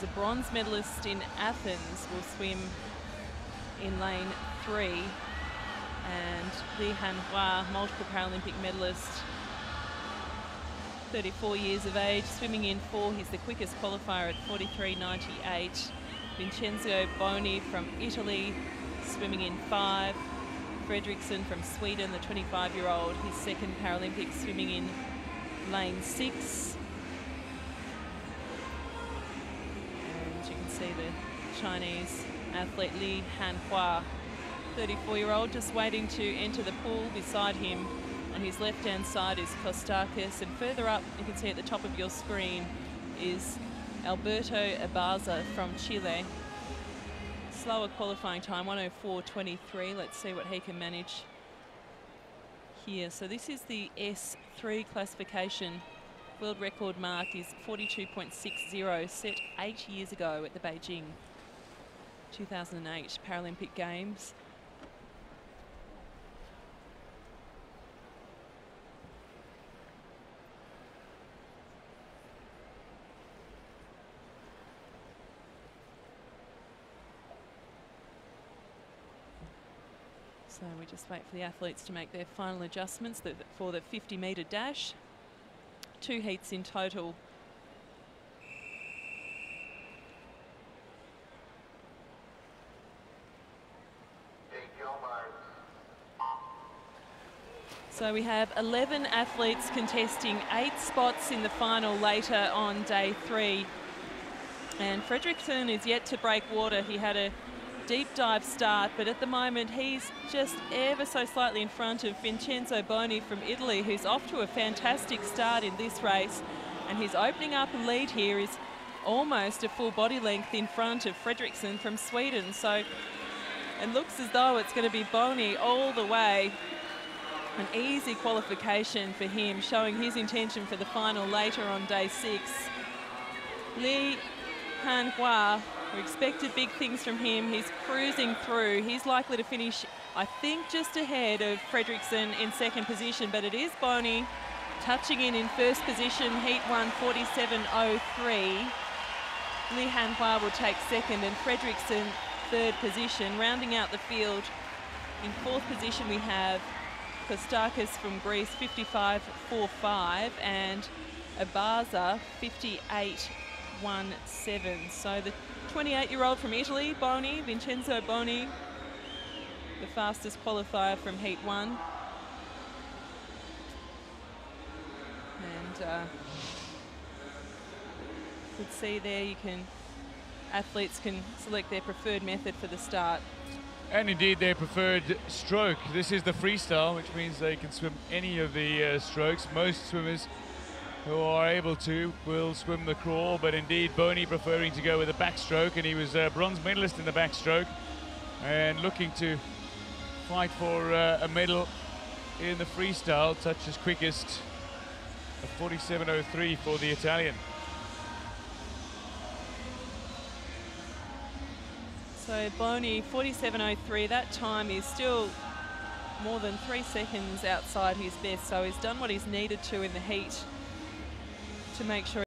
was a bronze medalist in Athens, will swim in lane three. And Li Hanhua, multiple Paralympic medalist, 34 years of age, swimming in four. He's the quickest qualifier at 43.98. Vincenzo Boni from Italy, swimming in five. Fredriksson from Sweden, the 25-year-old, his second Paralympic, swimming in lane six. See the Chinese athlete Li Hanhua, 34-year-old, just waiting to enter the pool. Beside him on his left-hand side is Kostakis, and further up, you can see at the top of your screen, is Alberto Abarza from Chile. Slower qualifying time, 104.23. Let's see what he can manage here. So this is the S3 classification. World record mark is 42.60, set eight years ago at the Beijing 2008 Paralympic Games. So we just wait for the athletes to make their final adjustments for the 50 metre dash. Two heats in total. So we have 11 athletes contesting eight spots in the final later on day three. And Fredriksson is yet to break water. He had a deep dive start, but at the moment he's just ever so slightly in front of Vincenzo Boni from Italy, who's off to a fantastic start in this race. And his opening up a lead here is almost a full body length in front of Fredriksson from Sweden. So it looks as though it's going to be Boni all the way. An easy qualification for him, showing his intention for the final later on day six. Li Hanhua we expected big things from him. He's cruising through. He's likely to finish, I think, just ahead of Fredriksson in second position, but it is Boni touching in in first position, heat one, 47.03. Li Hanhua will take second and Fredriksson third position. Rounding out the field, in fourth position we have Kostakis from Greece, 55.45 and Abarza, 58.17. So the 28-year-old from Italy, Boni, Vincenzo Boni, the fastest qualifier from Heat 1. And uh, you can see there you can, athletes can select their preferred method for the start. And indeed their preferred stroke. This is the freestyle, which means they can swim any of the uh, strokes. Most swimmers who are able to will swim the crawl, but indeed Boni preferring to go with a backstroke, and he was a bronze medalist in the backstroke, and looking to fight for uh, a medal in the freestyle, touch as quickest, a 47.03 for the Italian. So Boni, 47.03, that time is still more than three seconds outside his best, so he's done what he's needed to in the heat to make sure